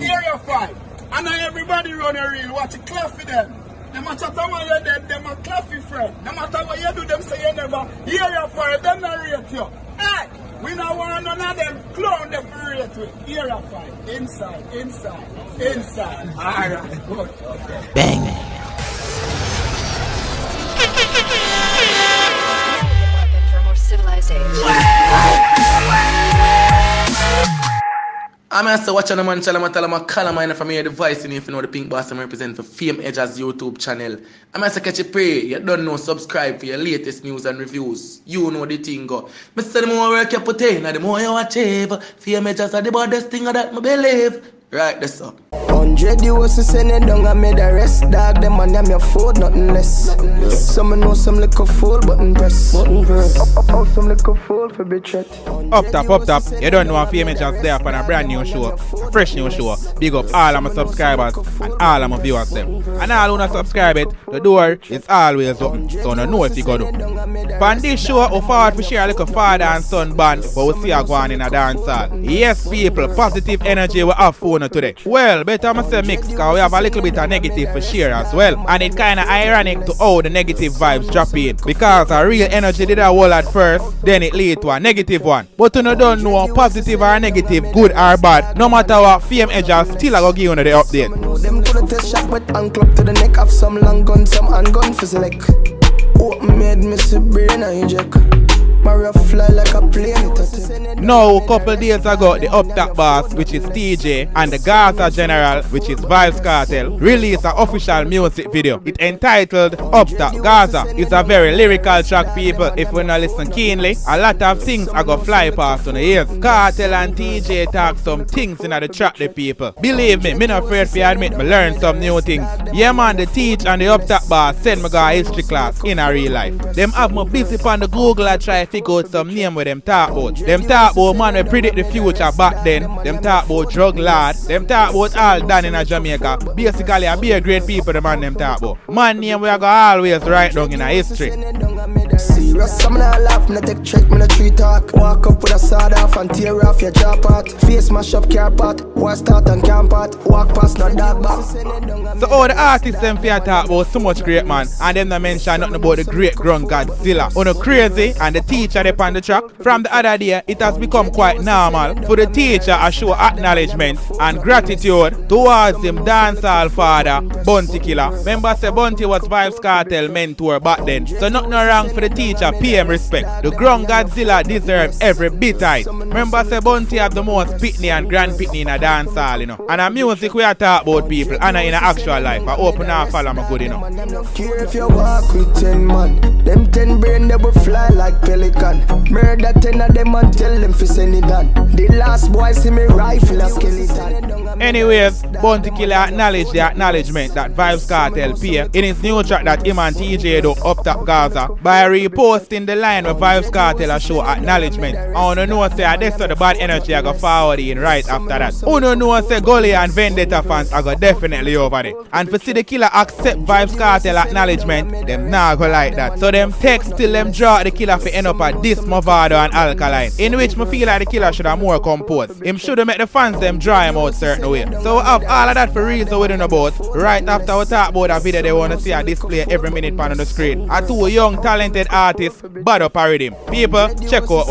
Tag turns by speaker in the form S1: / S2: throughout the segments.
S1: Area 5. And now everybody run a reel, watch it clap for them. No matter how much you dead, them a clappy friend. No matter what you do, them say you never your for them not rate you. Hey, we don't want none of them clown them for rate with. Here a fight. Inside, inside, inside. Alright, good. Okay.
S2: Bang. I'm gonna watch on the man channel, I'm tell him a call mine from the voice in if you know the pink boss I'm represent for Fame Edjahz YouTube channel. I'm gonna catch you pray, you don't know subscribe for your latest news and reviews. You know the thing go. Say the more work you put in, the more you achieve. Fame Edjahz are the baddest thing that me believe. Right, that's up.
S3: Hundred US to send it down, I made the rest. Dog, them man, them your food, nothing less. Some know some little fool, button press. Button press. Oh, oh, some little fool for be threat.
S4: Up top, up top. You don't know if Fame just there on a brand new show, a fresh new show. Big up all of my subscribers and all of my viewers them. And all who not subscribe it, the door is always open. So no know if you go do. On this show, we forward to share a little father and son band, but we see a go on in a dance hall. Yes, people, positive energy we have for you today. Well, better I say mix, cause we have a little bit of negative for share as well. And it kinda ironic to how the negative vibes drop in. Because a real energy did a wall at first, then it lead to a negative one. But you know don't know positive or negative, good or bad. No matter what, Fame Edjahz still I go give you the update.
S3: Them to the neck. Have some long some for. Open made me see brain and. Mario fly like a plane.
S4: Now, a couple days ago, the Up Top Boss, which is TJ, and the Gaza General, which is Vybz Kartel, released an official music video. It entitled Up Top Gaza. It's a very lyrical track, people. If we not listen keenly, a lot of things are gonna fly past on the ears. Kartel and TJ talk some things in the track, the people. Believe me, me not afraid to admit me learn some new things. Yeah, man, the teach and the Up Top Boss send me go a history class in a real life. Them have me busy on the Google I try figure out some name where them talk about. Them talk about man we predict the future back then. Them talk about drug lord. Them talk about all done in a Jamaica. Basically, I be a great people the man them talk about. Man name we are go always write down in a history.
S3: Serious, some not laugh, me take trick, me no tree talk. Walk up with a sword off and tear off your jaw part. Face mash up car part, war start and camp part. Walk past no dog back.
S4: So all the artists them fear talk about so much great man and them not mention nothing about the great ground Godzilla. Oh, on a crazy and the teacher they on the track. From the other day it has become quite normal for the teacher to show acknowledgement and gratitude towards him dancehall father Bounty Killer. Remember say Bounty was Vybz Kartel mentor back then. So nothing wrong for the teacher pay him respect. The ground Godzilla deserve every bit of it. Remember say Bounty have the most pitney and grand pitney in a dancehall you know. And a music we are talk about people and in a actual life. I open and follow my good you know.
S3: Man, them no care if you walk with ten man. Them ten brain they will fly like pelican. Murder ten of them and tell them fi send it down. The last boy see me rifle a skeleton.
S4: Anyways, Bounty Killer acknowledged the acknowledgement that Vybz Kartel pay in his new track that him and TJ do up top Gaza by reposting the line where Vybz Kartel a show acknowledgement. I wanna know say this the bad energy I go forward in right after that. Uno know say Gully and Vendetta fans I definitely over there. And for see the killer accept Vybz Kartel acknowledgement, them nah go like that. So them text till them draw the killer for end up at this Mavado and Alkaline. In which me feel like the killer should have more composed. Him should have make the fans them draw him out certain way. So we have all of that for reason we don't know about. Right after we talk about a video they want to see a display every minute on the screen. A two young talented artists bad up a. People, check out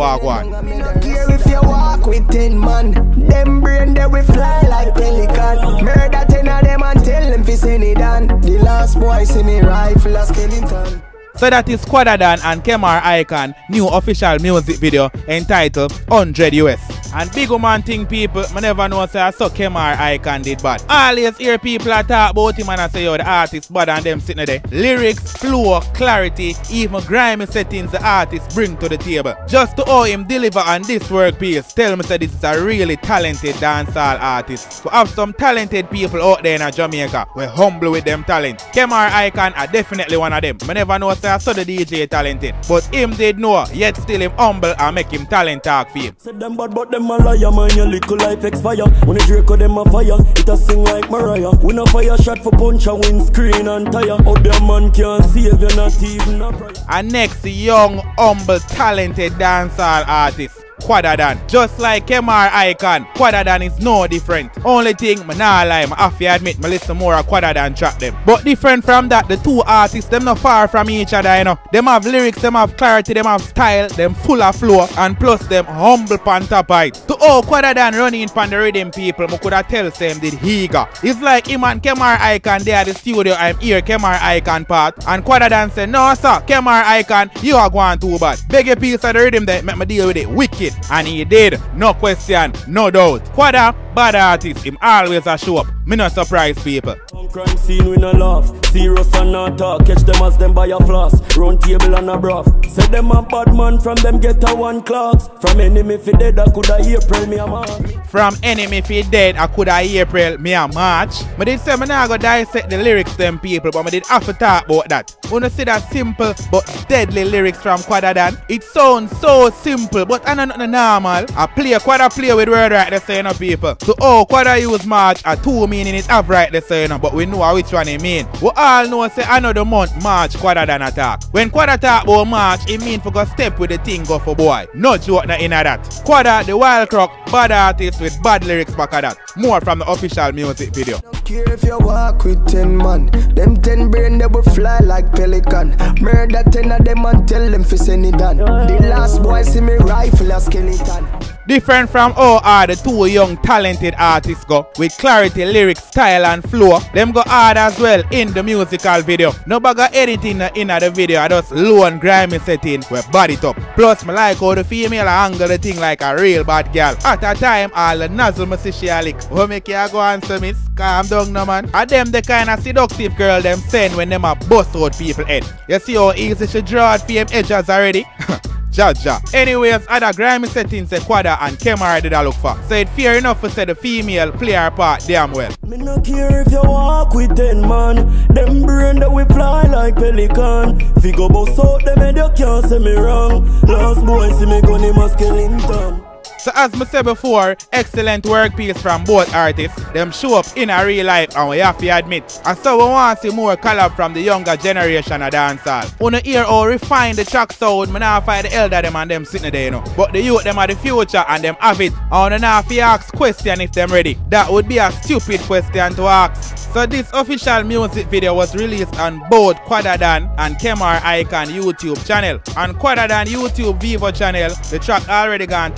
S3: walk with ten man. Them brain they fly like pelican. Murder ten of them and tell them fi send it down. The last boy see me rifle a skeleton.
S4: So that is Quadadan and Kemar Highcon new official music video entitled 100 US. And big man thing people, I never know say saw Kemar Highcon did bad. Always hear people a talk about him and I say yo the artist bad and them sitting there. Lyrics, flow, clarity, even grimy settings the artist bring to the table. Just to how him deliver on this work piece, tell me say this is a really talented dancehall artist. We have some talented people out there in Jamaica. We're humble with them talent. Kemar Highcon are definitely one of them. I never know say I saw the DJ talented. But him did know, yet still him humble and make him talent talk for him.
S5: Said them bad but them a liar man Your little life expire When the Draco them a fire It a sing like Mariah We no fire shot for punch a windscreen and tire oh, Out there man can't save you not even a prior
S4: And next, young, humble, talented dancehall artist. Quadadan. Just like Kemar Highcon, Quadadan is no different. Only thing, me nah lie, me have to admit, me listen more of Quadadan track them. But different from that, the two artists, them not far from each other, you know. Them have lyrics, them have clarity, them have style, them full of flow, and plus them humble pan. To all Quadadan running pan the rhythm people, me coulda tell them did Higa. It's like him and Kemar Highcon, they at the studio, I'm here, Kemar Highcon part, and Quadadan say, no sir, Kemar Highcon, you are going too bad. Beg a piece of the rhythm that make me deal with it wicked. And he did, no question, no doubt. Quada, bad artist, him always a show up. Me not surprise people.
S5: Crime scene we no laugh. Serious and not talk. Catch them as them buy a floss. Round table and a broth. Say them a bad man from them get a one clocks. From enemy fi dead I coulda April me a march.
S4: From enemy fi dead, I coulda April, me a March. But did say me nah go dissect the lyrics them people, but me did have to talk about that. Wanna see that simple but deadly lyrics from Quadadan? It sounds so simple, but I know nothing normal. I play Quada play with word right there saying no people. So oh Quada use March a two meaning it have right there saying but we know which one it mean. We all know say another month March Quadadan attack. When Quada talk about March, it mean for go step with the thing go for boy. No joke na inna that. Quada the wild croc, bad artist with bad lyrics back of that. More from the official music video.
S3: Care if you walk with ten man, them ten brain they will fly like pelican. Murder ten of them and tell them fi send it done. The last boy see me rifle a skeleton.
S4: Different from how are the two young talented artists go with clarity, lyrics, style and flow. Them go hard as well in the musical video. No bugger editing in the video, I just low and grimy setting with body top. Plus me like how the female angle the thing like a real bad girl. At a time all the nozzle me see she a lick. What make you go answer miss? Calm down no man. And them the kind of seductive girl them send when them a bust out people head. You see how easy she draw at PM edges already? Jaja. Anyways, other grimy settings say Quada and Kemar did I look for. So it fair enough to say the female play her part damn well.
S5: Me no care if you walk with ten man. Them brain that we fly like pelican. Figure boss out them head you can't say me wrong. Last boy see me gun him a skeleton.
S4: So as me said before, excellent work piece from both artists. Them show up in a real life and we have to admit. And so we want to see more collab from the younger generation of dancehall. Wanna hear how refine the track sound, me now find the elder them and them sitting there you know. But the youth them are the future and them have it. And wanna now fi ask question if them ready. That would be a stupid question to ask. So this official music video was released on both Quadadan and Kemar Highcon YouTube channel. On Quadadan YouTube Vevo channel, the track already gone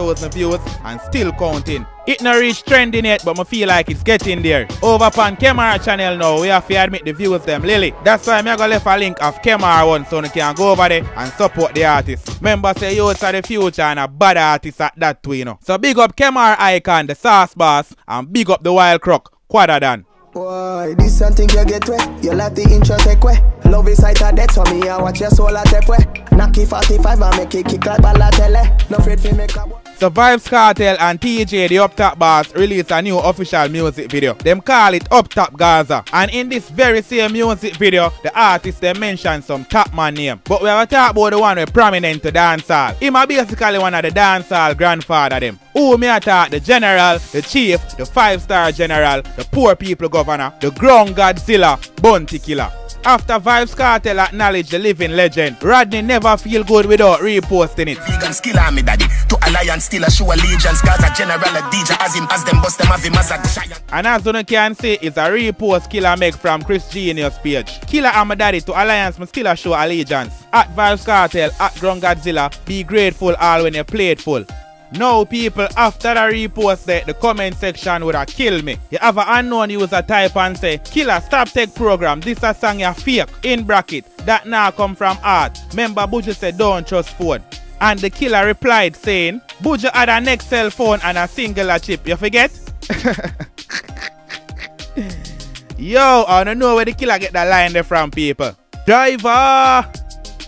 S4: 30,000 views and still counting. It not reach trending yet, but I feel like it's getting there. Over upon Kemar channel now, we have to admit the views them lily. That's why I'm gonna left a link of Kemar one so you can go over there and support the artist. Remember say you are the future and a bad artist at that too, you know. So big up Kemar Highcon, the sauce boss, and big up the wild croc, Quadadan.
S3: Boy, this something you get wet. You let the intro take way. Love is sight of death, so me I watch your soul a step way. Knocky 45 and make it kick like Balotelli. No afraid fi make a
S4: So Vybz Kartel and TJ the Up Top Boss released a new official music video. Them call it Up Top Gaza. And in this very same music video, the artist they mention some top man name. But we have a talk about the one with prominent to dancehall. Him a basically one of the dancehall grandfather them. Who me attack the general, the chief, the five star general, the poor people governor, the ground Godzilla, bounty killer. After Vybz Kartel acknowledge the living legend, Rodney never feel good without reposting it.
S6: Vegan skill ah, army daddy. To alliance still a show allegiance. Gaza general a DJ as him as them bust them have him as a giant.
S4: And as you can see, it's a repost Killer make from Chris Genius page. Killer and my daddy to Alliance must still a show allegiance. At Vybz Kartel, at Ground Godzilla, be grateful all when you play it full. Now people, after the repost that the comment section would have killed me. You have an unknown user type and say, Killer, stop tech program, this a song you fake, in bracket, that now come from art. Member Buju said don't trust phone. And the killer replied saying, Buju had an Excel phone and a singular chip, you forget? Yo, I don't know where the killer get that line there from, people. Driver,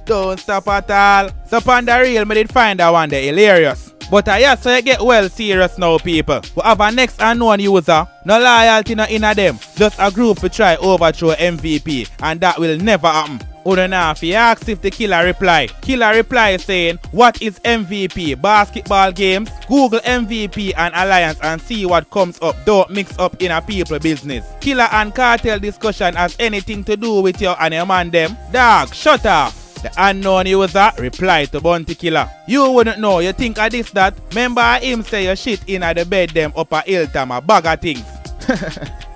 S4: don't stop at all. So on the real, me did find that one there hilarious. But uh, yeah, so you get well serious now, people. We have a next unknown user. No loyalty no inna them. Just a group to try overthrow MVP. And that will never happen. Uno now, if you ask if the killer reply. Killer reply saying, what is MVP? Basketball games? Google MVP and Alliance and see what comes up. Don't mix up in a people business. Killer and Kartel discussion has anything to do with you and your man them. Dog, shut up. The unknown user replied to Bounty Killer. You wouldn't know, you think of this that? Remember him say your shit in at the bed them up a Hilltop, a bag of things.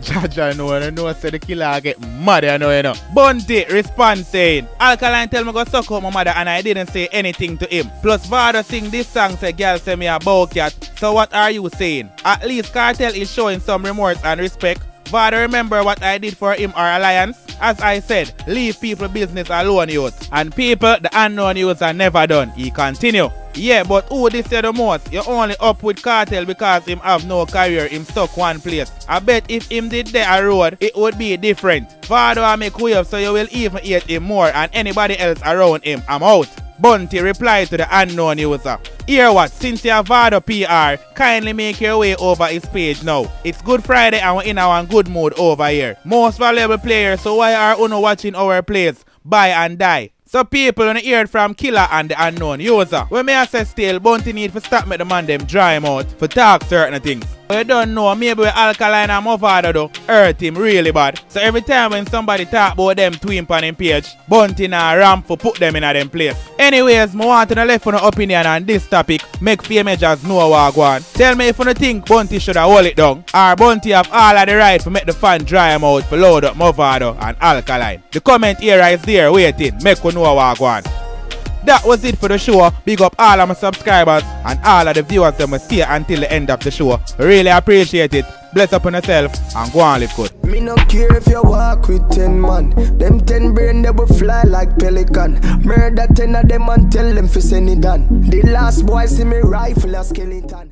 S4: Jaja know, I know, say the killer get mad, you know, you know. Bounty respond saying, Alkaline tell me go suck up my mother and I didn't say anything to him. Plus Vado sing this song say girl say me a cat. So what are you saying? At least Kartel is showing some remorse and respect. Vado remember what I did for him or Alliance? As I said, leave people business alone youth. And people, the unknown youths are never done. He continue. Yeah, but who this say the most? You only up with Kartel because him have no career, him stuck one place. I bet if him did a road, it would be different. Vado I make wave so you will even hate him more and anybody else around him. I'm out. Bounty replied to the unknown user. Hear what? Since you have Vado PR, kindly make your way over his page now. It's Good Friday and we're in our good mood over here. Most valuable players, so why are you watching our plays? Buy and die. So people on hear it from Killer and the unknown user. When me I say still, Bounty need to stop make the man them dry him out for talk certain things. But you don't know, maybe with alkaline and Mavado though, hurt him really bad. So every time when somebody talk about them twin on him page, Bounty now ramp for put them in a them place. Anyways, I want to left for no opinion on this topic, make famous know what go on. Tell me if you think Bounty should have hold it down, or Bounty have all of the right to make the fan dry him out for load up Mavado and alkaline. The comment here is there waiting, make you know what go on. That was it for the show. Big up all of my subscribers and all of the viewers that will stay until the end of the show. Really appreciate it. Bless up on yourself and go on live good.
S3: Me no care if you walk with ten man. Them ten brain they will fly like pelican. Murder ten of them and tell them fi send it done. The last boy see me rifle a skeleton.